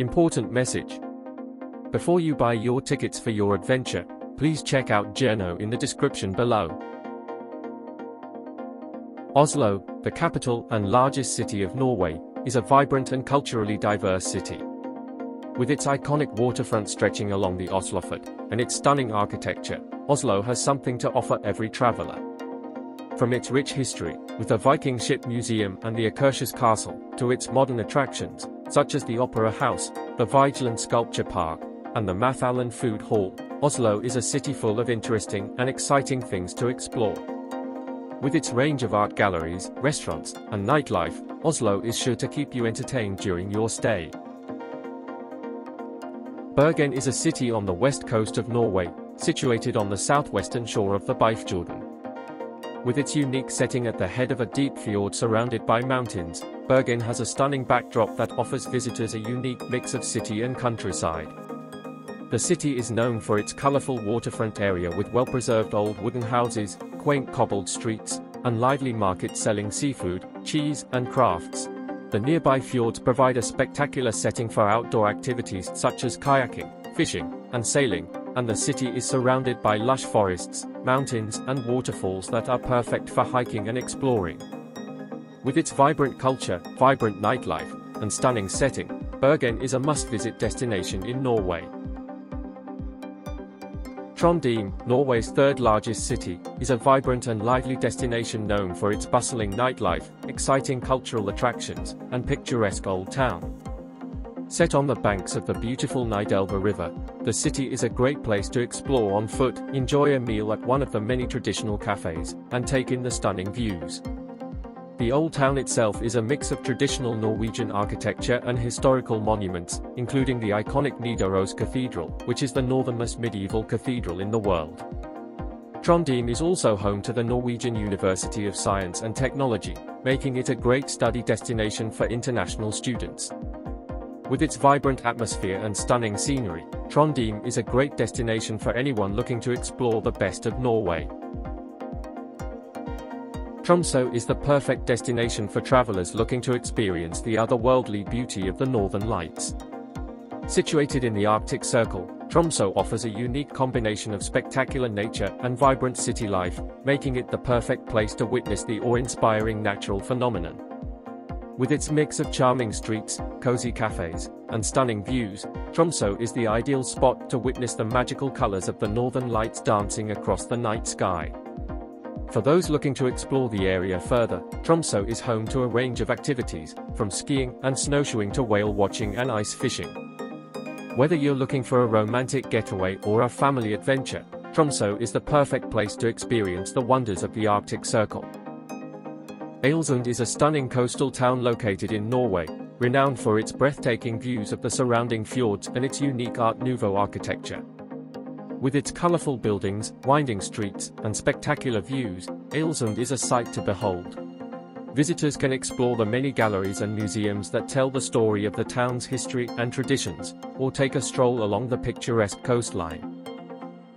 Important message. Before you buy your tickets for your adventure, please check out Journo in the description below. Oslo, the capital and largest city of Norway, is a vibrant and culturally diverse city. With its iconic waterfront stretching along the Oslofjord and its stunning architecture, Oslo has something to offer every traveler. From its rich history, with the Viking Ship Museum and the Akershus Castle, to its modern attractions, such as the Opera House, the Vigeland Sculpture Park, and the Mathallen Food Hall, Oslo is a city full of interesting and exciting things to explore. With its range of art galleries, restaurants, and nightlife, Oslo is sure to keep you entertained during your stay. Bergen is a city on the west coast of Norway, situated on the southwestern shore of the Byfjorden. With its unique setting at the head of a deep fjord surrounded by mountains, Bergen has a stunning backdrop that offers visitors a unique mix of city and countryside. The city is known for its colorful waterfront area with well-preserved old wooden houses, quaint cobbled streets, and lively markets selling seafood, cheese, and crafts. The nearby fjords provide a spectacular setting for outdoor activities such as kayaking, fishing, and sailing, and the city is surrounded by lush forests, mountains, and waterfalls that are perfect for hiking and exploring. With its vibrant culture, vibrant nightlife, and stunning setting, Bergen is a must-visit destination in Norway. Trondheim, Norway's third largest city, is a vibrant and lively destination known for its bustling nightlife, exciting cultural attractions, and picturesque old town. Set on the banks of the beautiful Nidelva River, the city is a great place to explore on foot, enjoy a meal at one of the many traditional cafes, and take in the stunning views. The old town itself is a mix of traditional Norwegian architecture and historical monuments, including the iconic Nidaros Cathedral, which is the northernmost medieval cathedral in the world. Trondheim is also home to the Norwegian University of Science and Technology, making it a great study destination for international students. With its vibrant atmosphere and stunning scenery, Trondheim is a great destination for anyone looking to explore the best of Norway. Tromsø is the perfect destination for travelers looking to experience the otherworldly beauty of the Northern Lights. Situated in the Arctic Circle, Tromsø offers a unique combination of spectacular nature and vibrant city life, making it the perfect place to witness the awe-inspiring natural phenomenon. With its mix of charming streets, cozy cafes, and stunning views, Tromsø is the ideal spot to witness the magical colors of the northern lights dancing across the night sky. For those looking to explore the area further, Tromsø is home to a range of activities, from skiing and snowshoeing to whale watching and ice fishing. Whether you're looking for a romantic getaway or a family adventure, Tromsø is the perfect place to experience the wonders of the Arctic Circle. Ålesund is a stunning coastal town located in Norway, renowned for its breathtaking views of the surrounding fjords and its unique Art Nouveau architecture. With its colorful buildings, winding streets, and spectacular views, Ålesund is a sight to behold. Visitors can explore the many galleries and museums that tell the story of the town's history and traditions, or take a stroll along the picturesque coastline.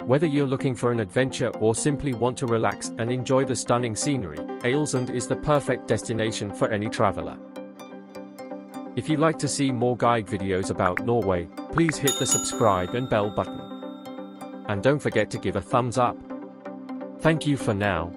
Whether you're looking for an adventure or simply want to relax and enjoy the stunning scenery, Ålesund is the perfect destination for any traveler. If you'd like to see more guide videos about Norway, please hit the subscribe and bell button and don't forget to give a thumbs up. Thank you for now.